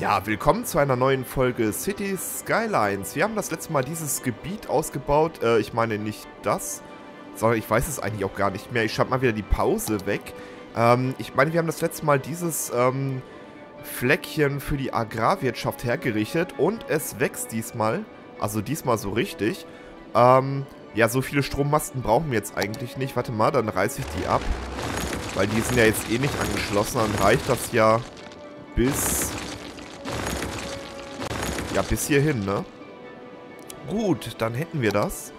Ja, willkommen zu einer neuen Folge City Skylines. Wir haben das letzte Mal dieses Gebiet ausgebaut. Äh, ich meine nicht das, sondern ich weiß es eigentlich auch gar nicht mehr. Ich schalte mal wieder die Pause weg. Ähm, ich meine, wir haben das letzte Mal dieses ähm, Fleckchen für die Agrarwirtschaft hergerichtet und es wächst diesmal. Also diesmal so richtig. Ähm, ja, so viele Strommasten brauchen wir jetzt eigentlich nicht. Warte mal, dann reiße ich die ab. Weil die sind ja jetzt eh nicht angeschlossen. Dann reicht das ja bis ja, bis hierhin, ne? Gut, dann hätten wir das.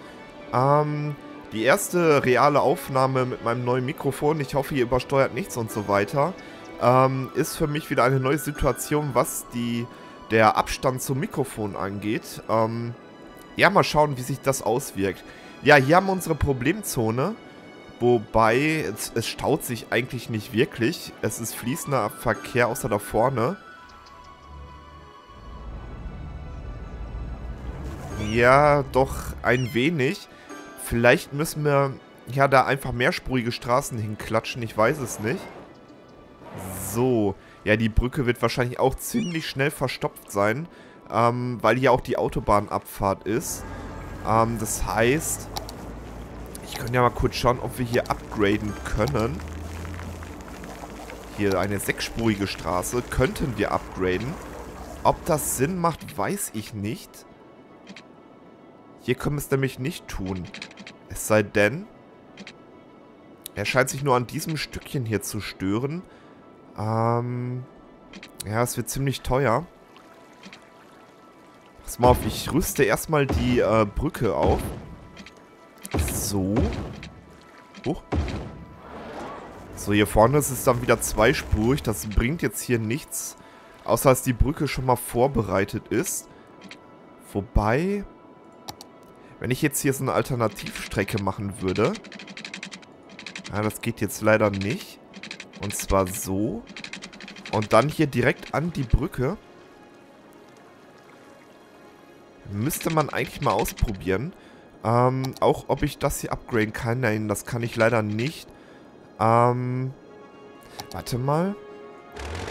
Ähm, die erste reale Aufnahme mit meinem neuen Mikrofon, ich hoffe, ihr übersteuert nichts und so weiter, ähm, ist für mich wieder eine neue Situation, was die, der Abstand zum Mikrofon angeht. Ähm, ja, mal schauen, wie sich das auswirkt. Ja, hier haben wir unsere Problemzone. Wobei, es, es staut sich eigentlich nicht wirklich. Es ist fließender Verkehr außer da vorne. Ja, doch ein wenig. Vielleicht müssen wir ja da einfach mehrspurige Straßen hinklatschen, ich weiß es nicht. So, ja, die Brücke wird wahrscheinlich auch ziemlich schnell verstopft sein, ähm, weil hier auch die Autobahnabfahrt ist. Ähm, das heißt, ich könnte ja mal kurz schauen, ob wir hier upgraden können. Hier eine sechsspurige Straße könnten wir upgraden. Ob das Sinn macht, weiß ich nicht. Hier können wir es nämlich nicht tun. Es sei denn, er scheint sich nur an diesem Stückchen hier zu stören. Ähm, ja, es wird ziemlich teuer. Pass mal auf, ich rüste erstmal die äh, Brücke auf. So. Huch. So, hier vorne ist es dann wieder zweispurig. Das bringt jetzt hier nichts. Außer, dass die Brücke schon mal vorbereitet ist. Wobei... Wenn ich jetzt hier so eine Alternativstrecke machen würde. Ja, das geht jetzt leider nicht. Und zwar so. Und dann hier direkt an die Brücke. Müsste man eigentlich mal ausprobieren. Ähm, auch ob ich das hier upgraden kann. Nein, das kann ich leider nicht. Ähm, warte mal.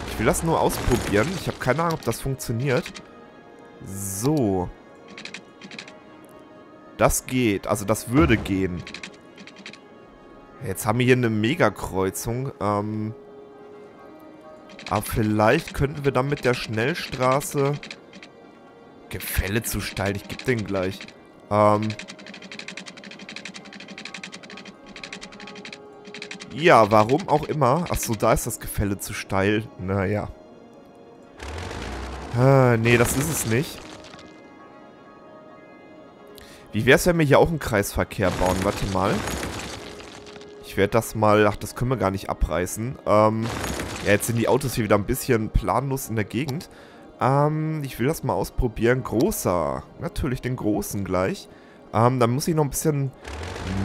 Ich will das nur ausprobieren. Ich habe keine Ahnung, ob das funktioniert. So. Das geht. Also das würde gehen. Jetzt haben wir hier eine Megakreuzung. Ähm, aber vielleicht könnten wir dann mit der Schnellstraße... Gefälle zu steil. Ich gebe den gleich. Ähm... Ja, warum auch immer. Achso, da ist das Gefälle zu steil. Naja. Äh, nee, das ist es nicht. Wie wäre es, wenn wir hier auch einen Kreisverkehr bauen? Warte mal. Ich werde das mal... Ach, das können wir gar nicht abreißen. Ähm, ja, jetzt sind die Autos hier wieder ein bisschen planlos in der Gegend. Ähm, ich will das mal ausprobieren. Großer. Natürlich den großen gleich. Ähm, dann muss ich noch ein bisschen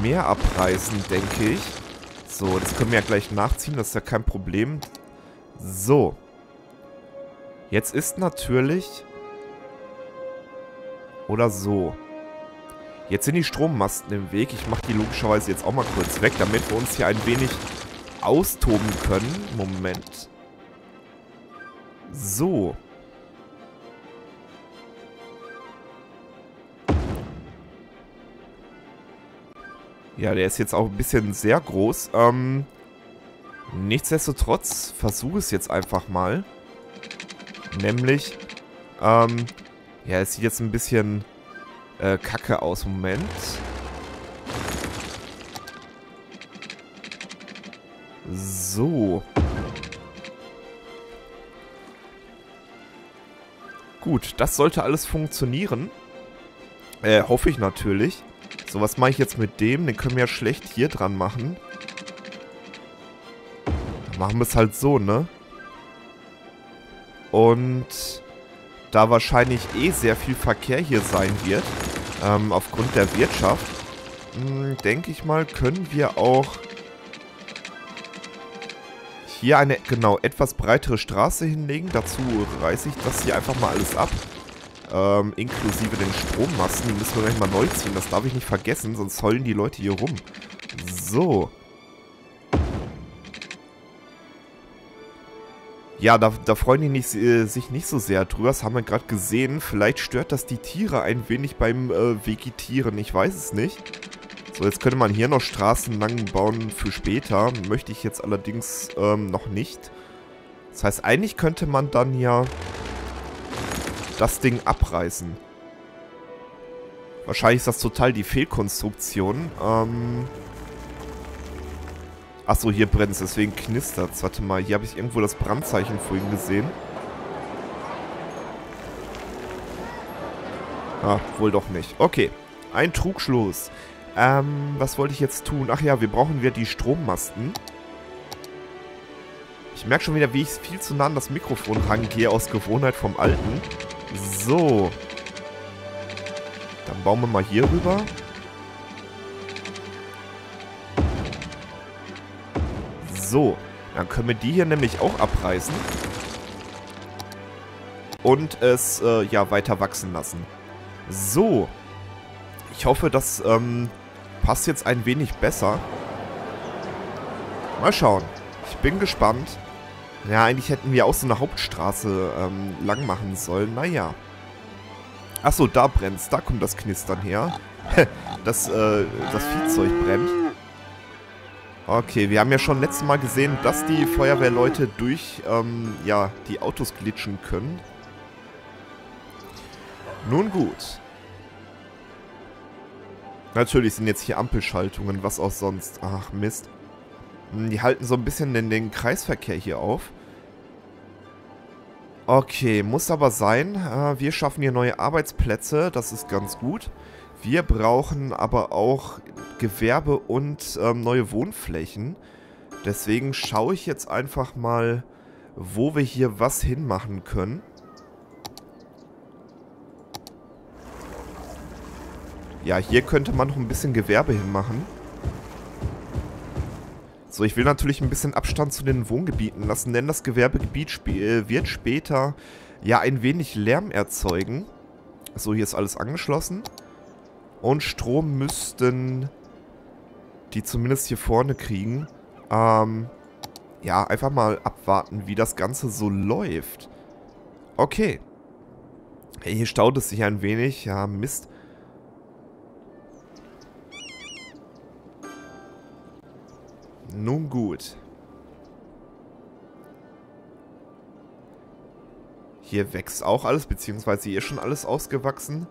mehr abreißen, denke ich. So, das können wir ja gleich nachziehen. Das ist ja kein Problem. So. Jetzt ist natürlich... Oder so. Jetzt sind die Strommasten im Weg. Ich mache die logischerweise jetzt auch mal kurz weg, damit wir uns hier ein wenig austoben können. Moment. So. Ja, der ist jetzt auch ein bisschen sehr groß. Ähm, nichtsdestotrotz versuche es jetzt einfach mal. Nämlich, ähm, ja, es sieht jetzt ein bisschen äh, kacke aus. Moment. So. Gut, das sollte alles funktionieren. Äh, hoffe ich natürlich. So, was mache ich jetzt mit dem? Den können wir ja schlecht hier dran machen. Machen wir es halt so, ne? Und da wahrscheinlich eh sehr viel Verkehr hier sein wird, ähm, aufgrund der Wirtschaft, hm, denke ich mal, können wir auch hier eine, genau, etwas breitere Straße hinlegen. Dazu reiße ich das hier einfach mal alles ab. Ähm, inklusive den Strommasten. Die müssen wir gleich mal neu ziehen. Das darf ich nicht vergessen, sonst heulen die Leute hier rum. So. Ja, da, da freuen die nicht, äh, sich nicht so sehr drüber. Das haben wir gerade gesehen. Vielleicht stört das die Tiere ein wenig beim äh, Vegetieren. Ich weiß es nicht. So, jetzt könnte man hier noch Straßen lang bauen für später. Möchte ich jetzt allerdings ähm, noch nicht. Das heißt, eigentlich könnte man dann ja das Ding abreißen. Wahrscheinlich ist das total die Fehlkonstruktion. Ähm... Achso, hier brennt es, deswegen knistert es. Warte mal, hier habe ich irgendwo das Brandzeichen vorhin gesehen. Ah, wohl doch nicht. Okay, ein Trugschluss. Ähm, was wollte ich jetzt tun? Ach ja, wir brauchen wieder die Strommasten. Ich merke schon wieder, wie ich viel zu nah an das Mikrofon rangehe, aus Gewohnheit vom Alten. So. Dann bauen wir mal hier rüber. So, dann können wir die hier nämlich auch abreißen. Und es, äh, ja, weiter wachsen lassen. So. Ich hoffe, das, ähm, passt jetzt ein wenig besser. Mal schauen. Ich bin gespannt. Ja, eigentlich hätten wir auch so eine Hauptstraße ähm, lang machen sollen. Naja. Achso, da brennt's. Da kommt das Knistern her. das, äh, das Viehzeug brennt. Okay, wir haben ja schon letztes Mal gesehen, dass die Feuerwehrleute durch, ähm, ja, die Autos glitschen können. Nun gut. Natürlich sind jetzt hier Ampelschaltungen, was auch sonst. Ach, Mist. Hm, die halten so ein bisschen den, den Kreisverkehr hier auf. Okay, muss aber sein. Äh, wir schaffen hier neue Arbeitsplätze, das ist ganz gut. Wir brauchen aber auch Gewerbe und ähm, neue Wohnflächen. Deswegen schaue ich jetzt einfach mal, wo wir hier was hinmachen können. Ja, hier könnte man noch ein bisschen Gewerbe hinmachen. So, ich will natürlich ein bisschen Abstand zu den Wohngebieten lassen, denn das Gewerbegebiet sp äh, wird später ja ein wenig Lärm erzeugen. So, hier ist alles angeschlossen. Und Strom müssten die zumindest hier vorne kriegen. Ähm, ja, einfach mal abwarten, wie das Ganze so läuft. Okay. Hey, hier staut es sich ein wenig. Ja, Mist. Nun gut. Hier wächst auch alles, beziehungsweise hier ist schon alles ausgewachsen.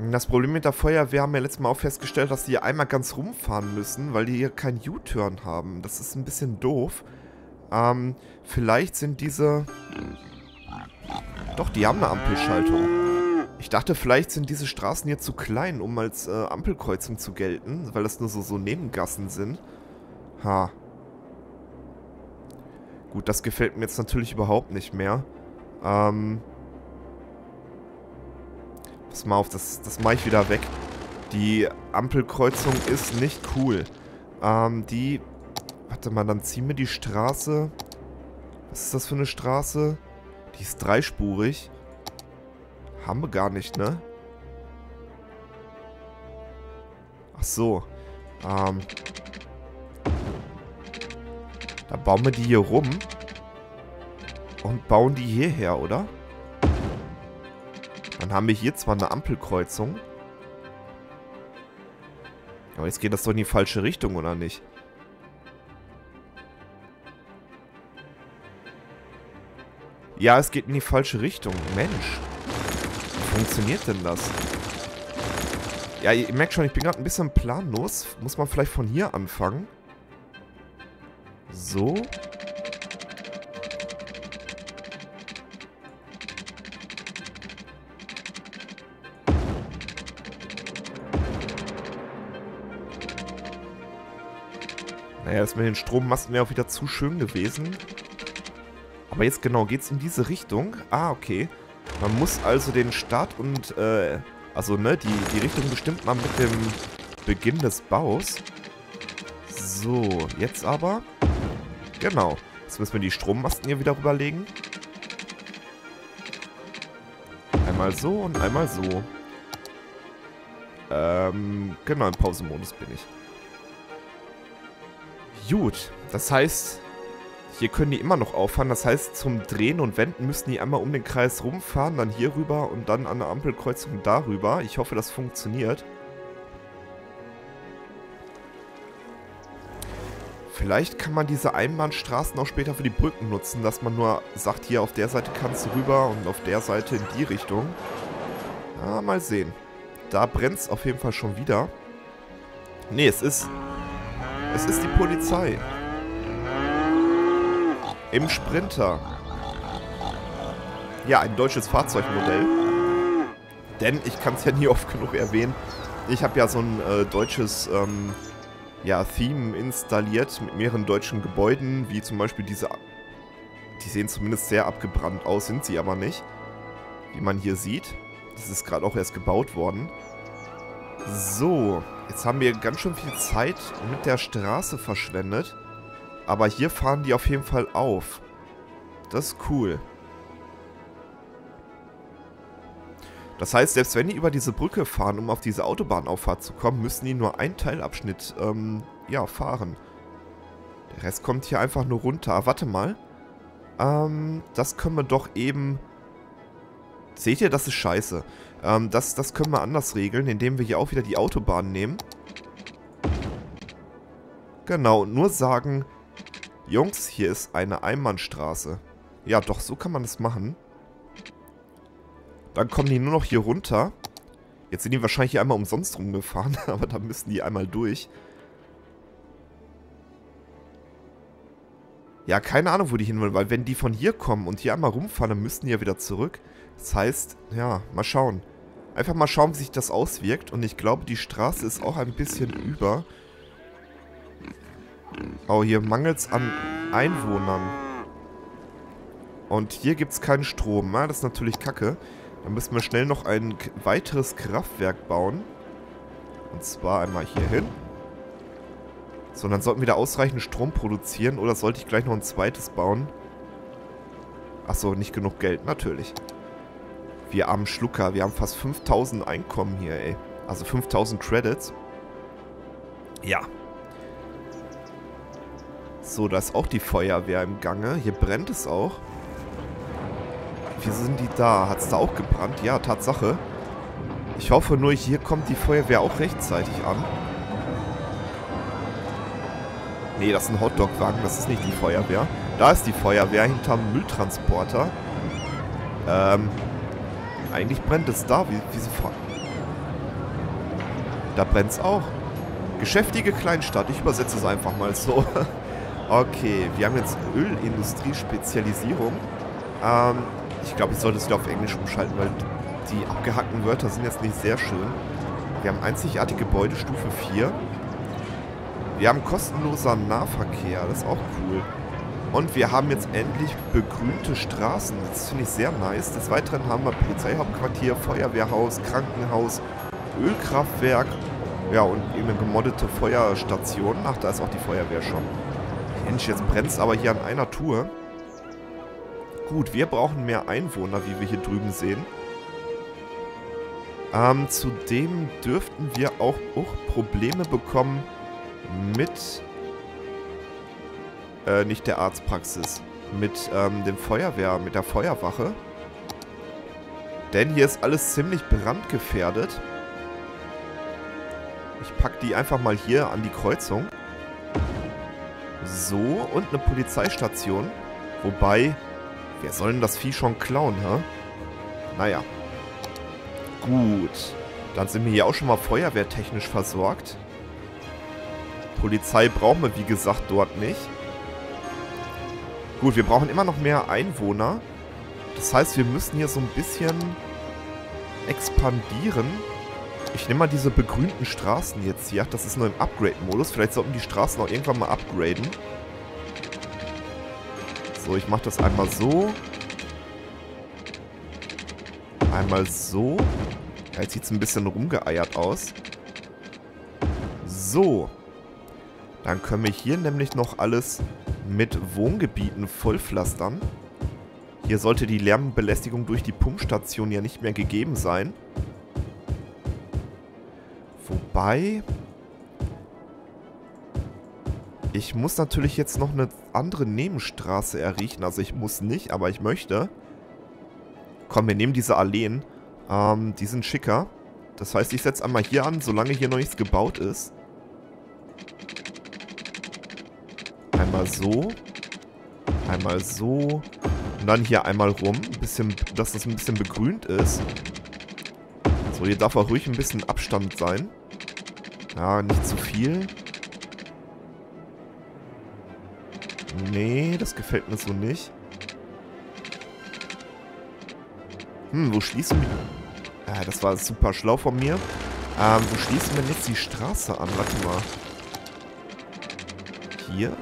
Das Problem mit der Feuerwehr haben wir letztes Mal auch festgestellt, dass die hier einmal ganz rumfahren müssen, weil die hier keinen U-Turn haben. Das ist ein bisschen doof. Ähm, vielleicht sind diese... Doch, die haben eine Ampelschaltung. Ich dachte, vielleicht sind diese Straßen hier zu klein, um als äh, Ampelkreuzung zu gelten, weil das nur so, so Nebengassen sind. Ha. Gut, das gefällt mir jetzt natürlich überhaupt nicht mehr. Ähm... Pass mal auf, das, das mache ich wieder weg. Die Ampelkreuzung ist nicht cool. Ähm, die... Warte mal, dann ziehen wir die Straße. Was ist das für eine Straße? Die ist dreispurig. Haben wir gar nicht, ne? Ach so. Ähm... Da bauen wir die hier rum. Und bauen die hierher, oder? Dann haben wir hier zwar eine Ampelkreuzung. Aber jetzt geht das doch in die falsche Richtung, oder nicht? Ja, es geht in die falsche Richtung. Mensch. Wie funktioniert denn das? Ja, ihr merkt schon, ich bin gerade ein bisschen planlos. Muss man vielleicht von hier anfangen? So. Naja, das mit den Strommasten wäre auch wieder zu schön gewesen. Aber jetzt genau, geht es in diese Richtung? Ah, okay. Man muss also den Start und, äh, also, ne, die, die Richtung bestimmt man mit dem Beginn des Baus. So, jetzt aber. Genau. Jetzt müssen wir die Strommasten hier wieder rüberlegen. Einmal so und einmal so. Ähm, genau, im Pausenmodus bin ich. Gut, das heißt, Hier können die immer noch auffahren. Das heißt, zum Drehen und Wenden müssen die einmal um den Kreis rumfahren, dann hier rüber und dann an der Ampelkreuzung darüber. Ich hoffe, das funktioniert. Vielleicht kann man diese Einbahnstraßen auch später für die Brücken nutzen, dass man nur sagt, hier auf der Seite kannst du rüber und auf der Seite in die Richtung. Ja, mal sehen. Da brennt es auf jeden Fall schon wieder. Nee, es ist... Es ist die Polizei. Im Sprinter. Ja, ein deutsches Fahrzeugmodell. Denn, ich kann es ja nie oft genug erwähnen, ich habe ja so ein äh, deutsches ähm, ja, Theme installiert mit mehreren deutschen Gebäuden, wie zum Beispiel diese... Die sehen zumindest sehr abgebrannt aus, sind sie aber nicht. Wie man hier sieht. Das ist gerade auch erst gebaut worden. So, jetzt haben wir ganz schön viel Zeit mit der Straße verschwendet. Aber hier fahren die auf jeden Fall auf. Das ist cool. Das heißt, selbst wenn die über diese Brücke fahren, um auf diese Autobahnauffahrt zu kommen, müssen die nur einen Teilabschnitt, ähm, ja, fahren. Der Rest kommt hier einfach nur runter. Ah, warte mal. Ähm, das können wir doch eben... Seht ihr, das ist scheiße. Ähm, das, das können wir anders regeln, indem wir hier auch wieder die Autobahn nehmen. Genau, und nur sagen, Jungs, hier ist eine Einbahnstraße. Ja, doch, so kann man das machen. Dann kommen die nur noch hier runter. Jetzt sind die wahrscheinlich hier einmal umsonst rumgefahren, aber da müssen die einmal durch. Ja, keine Ahnung, wo die hin wollen, weil wenn die von hier kommen und hier einmal rumfahren, dann müssten die ja wieder zurück. Das heißt, ja, mal schauen. Einfach mal schauen, wie sich das auswirkt. Und ich glaube, die Straße ist auch ein bisschen über. Oh, hier mangelt es an Einwohnern. Und hier gibt es keinen Strom. Ja, das ist natürlich kacke. Dann müssen wir schnell noch ein weiteres Kraftwerk bauen. Und zwar einmal hier hin. So, dann sollten wir da ausreichend Strom produzieren. Oder sollte ich gleich noch ein zweites bauen? Achso, nicht genug Geld. Natürlich. Wir armen Schlucker. Wir haben fast 5000 Einkommen hier, ey. Also 5000 Credits. Ja. So, da ist auch die Feuerwehr im Gange. Hier brennt es auch. Wie sind die da? Hat es da auch gebrannt? Ja, Tatsache. Ich hoffe nur, hier kommt die Feuerwehr auch rechtzeitig an. Nee, das ist ein Hotdog-Wagen, das ist nicht die Feuerwehr. Da ist die Feuerwehr hinterm Mülltransporter. Ähm, eigentlich brennt es da. Wie, wie sofort. Da brennt es auch. Geschäftige Kleinstadt. Ich übersetze es einfach mal so. Okay, wir haben jetzt Ölindustrie-Spezialisierung. Ähm, ich glaube, ich sollte es wieder auf Englisch umschalten, weil die abgehackten Wörter sind jetzt nicht sehr schön. Wir haben einzigartige Gebäudestufe 4. Wir haben kostenloser Nahverkehr, das ist auch cool. Und wir haben jetzt endlich begrünte Straßen, das finde ich sehr nice. Des Weiteren haben wir Polizeihauptquartier, Feuerwehrhaus, Krankenhaus, Ölkraftwerk, ja und eben eine gemoddete Feuerstation. Ach, da ist auch die Feuerwehr schon. Mensch, jetzt brennt es aber hier an einer Tour. Gut, wir brauchen mehr Einwohner, wie wir hier drüben sehen. Ähm, zudem dürften wir auch, auch Probleme bekommen mit... Äh, nicht der Arztpraxis. Mit ähm, dem Feuerwehr, mit der Feuerwache. Denn hier ist alles ziemlich brandgefährdet. Ich pack die einfach mal hier an die Kreuzung. So, und eine Polizeistation. Wobei, wer soll denn das Vieh schon klauen, hä? Naja. Gut. Dann sind wir hier auch schon mal feuerwehrtechnisch versorgt. Polizei brauchen wir, wie gesagt, dort nicht. Gut, wir brauchen immer noch mehr Einwohner. Das heißt, wir müssen hier so ein bisschen expandieren. Ich nehme mal diese begrünten Straßen jetzt hier. Das ist nur im Upgrade-Modus. Vielleicht sollten die Straßen auch irgendwann mal upgraden. So, ich mache das einmal so. Einmal so. Ja, jetzt sieht es ein bisschen rumgeeiert aus. So. Dann können wir hier nämlich noch alles mit Wohngebieten vollpflastern. Hier sollte die Lärmbelästigung durch die Pumpstation ja nicht mehr gegeben sein. Wobei... Ich muss natürlich jetzt noch eine andere Nebenstraße erriechen. Also ich muss nicht, aber ich möchte. Komm, wir nehmen diese Alleen. Ähm, die sind schicker. Das heißt, ich setze einmal hier an, solange hier noch nichts gebaut ist. Einmal so. Einmal so. Und dann hier einmal rum. Ein bisschen, dass das ein bisschen begrünt ist. So, hier darf auch ruhig ein bisschen Abstand sein. Ja, nicht zu viel. Nee, das gefällt mir so nicht. Hm, wo schließen wir... Ah, das war super schlau von mir. Ähm, wo schließen wir jetzt die Straße an? Warte mal. Hier?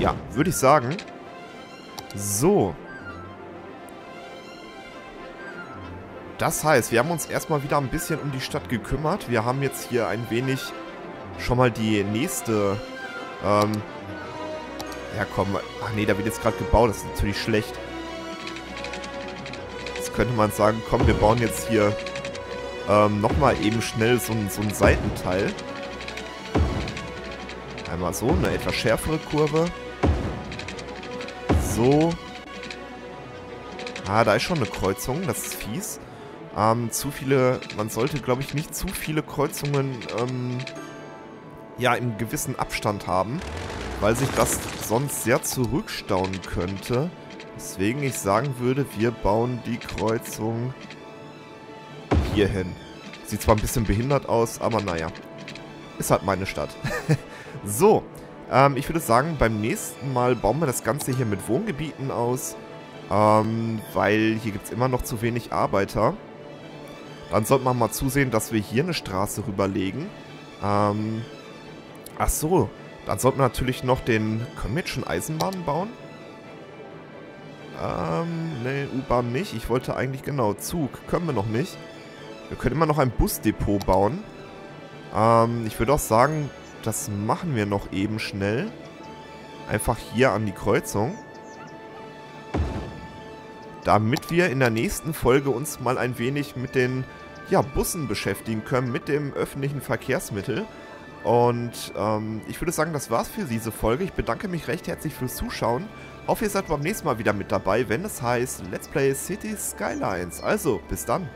Ja, würde ich sagen. So. Das heißt, wir haben uns erstmal wieder ein bisschen um die Stadt gekümmert. Wir haben jetzt hier ein wenig schon mal die nächste... Ähm, ja komm, ach nee, da wird jetzt gerade gebaut, das ist natürlich schlecht. Jetzt könnte man sagen, komm, wir bauen jetzt hier ähm, nochmal eben schnell so, so ein Seitenteil. Einmal so, eine etwas schärfere Kurve. So. Ah, da ist schon eine Kreuzung, das ist fies. Ähm, zu viele, man sollte, glaube ich, nicht zu viele Kreuzungen, ähm, ja, im gewissen Abstand haben, weil sich das sonst sehr zurückstauen könnte. Deswegen ich sagen würde, wir bauen die Kreuzung hier hin. Sieht zwar ein bisschen behindert aus, aber naja. Ist halt meine Stadt. so, ähm, ich würde sagen, beim nächsten Mal bauen wir das Ganze hier mit Wohngebieten aus. Ähm, weil hier gibt es immer noch zu wenig Arbeiter. Dann sollte man mal zusehen, dass wir hier eine Straße rüberlegen. Ähm, ach so, dann sollten wir natürlich noch den... Können wir jetzt schon Eisenbahnen bauen? Ähm, ne, U-Bahn nicht. Ich wollte eigentlich, genau, Zug. Können wir noch nicht. Wir können immer noch ein Busdepot bauen. Ähm, ich würde auch sagen, das machen wir noch eben schnell. Einfach hier an die Kreuzung. Damit wir in der nächsten Folge uns mal ein wenig mit den ja, Bussen beschäftigen können, mit dem öffentlichen Verkehrsmittel. Und ähm, ich würde sagen, das war's für diese Folge. Ich bedanke mich recht herzlich fürs Zuschauen. Hoffe, ihr seid beim nächsten Mal wieder mit dabei, wenn es heißt Let's Play City Skylines. Also, bis dann.